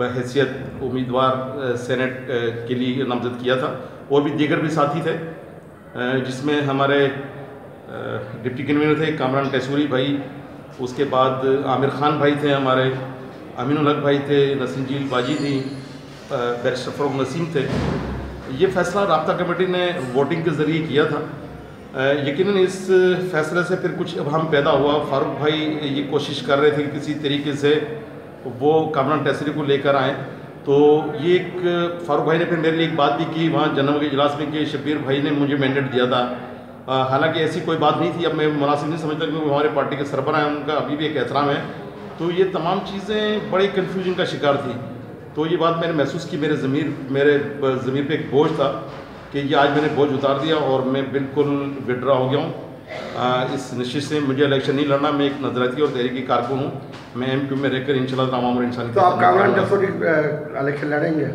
بحیثیت امیدوار سینٹ کے لیے نامزد کیا تھا۔ اور بھی دیگر بھی ساتھی تھے جس میں ہمارے ڈپٹی کنوینر تھے کامران ٹیسوری بھائی، اس کے بعد عامر خان بھائی تھے ہمارے، امین الحق بھائی تھے، نسیم جیل باجی تھیں بیرسٹر فروغ نسیم تھے۔ یہ فیصلہ رابطہ کمیٹی نے ووٹنگ کے ذریعے کیا تھا۔ یقیناً اس فیصلے سے پھر کچھ ابہام پیدا ہوا۔ فاروق بھائی یہ کوشش کر رہے تھے کہ کسی طریقے سے وہ کامران ٹیسری کو لے کر آئیں تو یہ ایک فاروق بھائی نے پھر میرے لیے ایک بات بھی کی، وہاں جنرل کے اجلاس میں کہ شبیر بھائی نے مجھے مینڈیٹ دیا تھا۔ حالانکہ ایسی کوئی بات نہیں تھی، اب میں مناسب نہیں سمجھتا کہ ہمارے پارٹی کے سربراہ ہیں، ان کا ابھی بھی ایک احترام ہے۔ تو یہ تمام چیزیں بڑی کنفیوژن کا شکار تھی۔ تو یہ بات میں نے محسوس کی، میرے ضمیر میرے ضمیر پہ ایک بوجھ تھا کہ یہ آج میں نے بوجھ اتار دیا اور میں بالکل وڈرا ہو گیا ہوں۔ اس نشست سے مجھے الیکشن نہیں لڑنا میں ایک نظریاتی اور تحریکی کارکن ہوں۔ میں ایم کیو میں رہ کر ان شاء اللہ تمام اور انسانی تو آپ کامران ٹیسوری الیکشن لڑیں گے؟